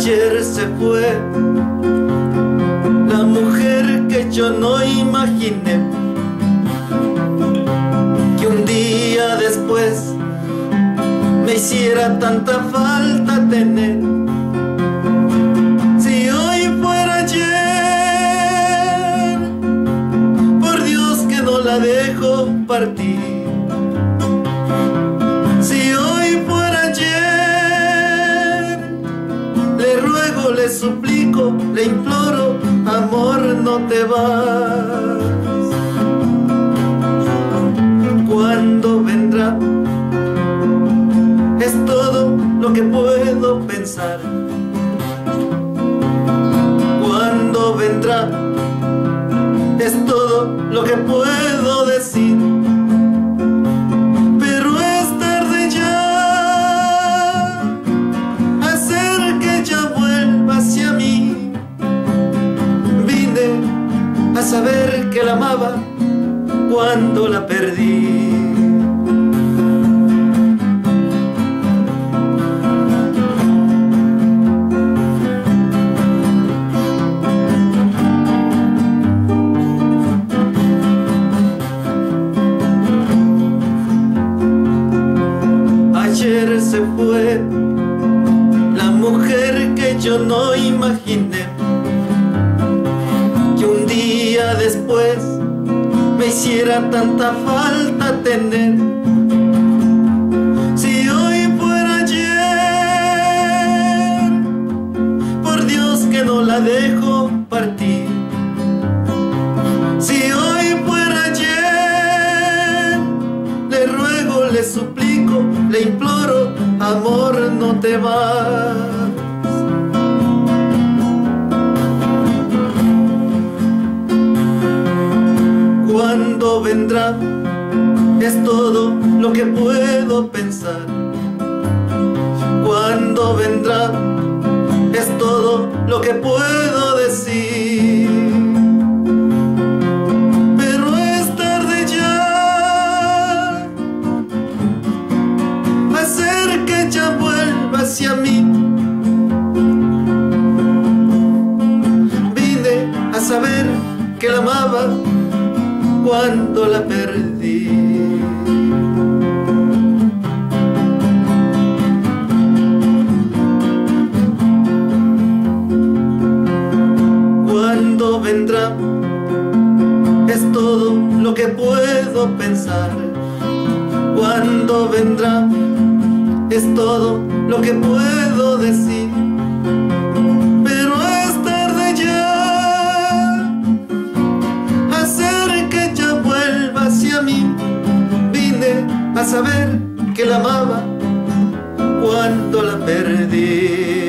se fue la mujer que yo no imaginé que un día después me hiciera tanta falta tener. Si hoy fuera ayer, por Dios que no la dejo partir. Suplico, le imploro, amor, no te vas. ¿Cuándo vendrá? Es todo lo que puedo pensar. ¿Cuándo vendrá? Es todo lo que puedo decir. Saber que la amaba cuando la perdí. Ayer se fue la mujer que yo no imaginé después me hiciera tanta falta tener. Si hoy fuera ayer, por Dios que no la dejo partir. Si hoy fuera ayer, le ruego, le suplico, le imploro, amor, no te vas. Vendrá? Es todo lo que puedo pensar. ¿Cuándo vendrá? Es todo lo que puedo decir. Pero es tarde ya. Hacer que ella vuelva hacia mí. Vine a saber que la amaba cuando la perdí. ¿Cuándo vendrá? Es todo lo que puedo pensar. ¿Cuándo vendrá? Es todo lo que puedo decir. a saber que la amaba cuando la perdí.